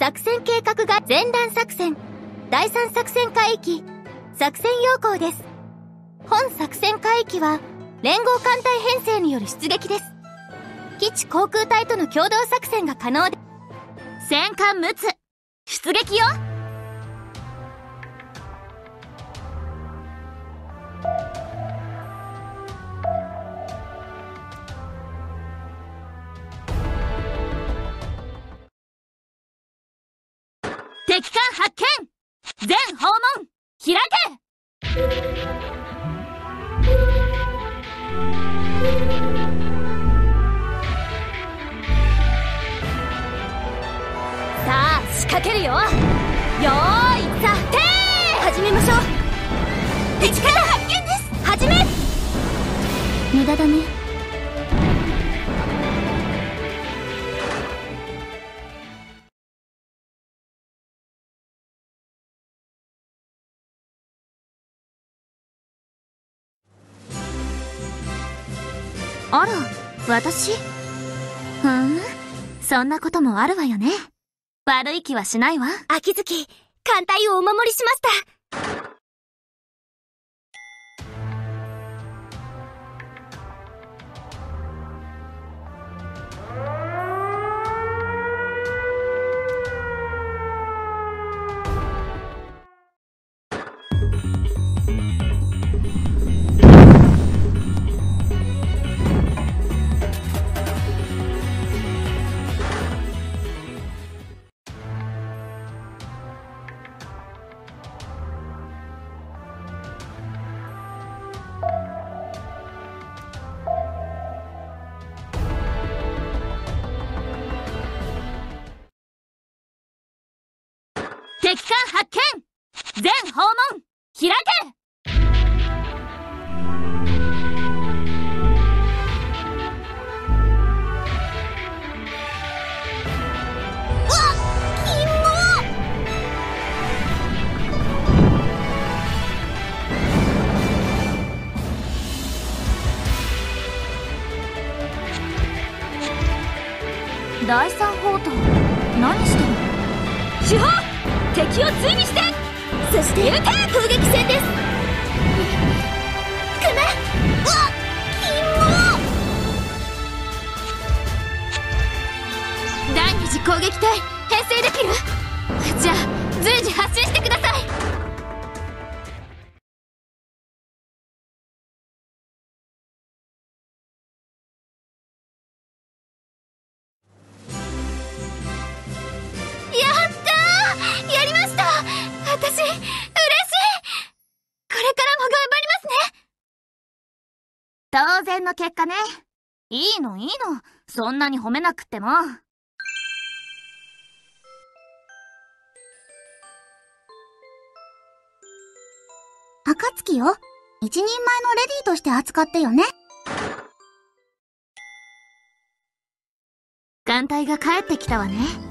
作戦計画が前段作戦、第三作戦海域、作戦要項です。本作戦海域は、連合艦隊編成による出撃です。基地航空隊との共同作戦が可能で、戦艦陸奥、出撃よ全訪問開け！さあ仕掛けるよ。よーいさて始めましょう。敵艦発見です。始め！無駄だね。あら、私？ふーん、そんなこともあるわよね。悪い気はしないわ。秋月、艦隊をお守りしました。敵艦発見全訪問開け第三砲塔何してるの？主砲敵を追尾してそして攻撃戦です。くめうわっ第二次攻撃隊。当然の結果ね。いいのいいの。そんなに褒めなくっても。暁よ。一人前のレディーとして扱ってよね。艦隊が帰ってきたわね。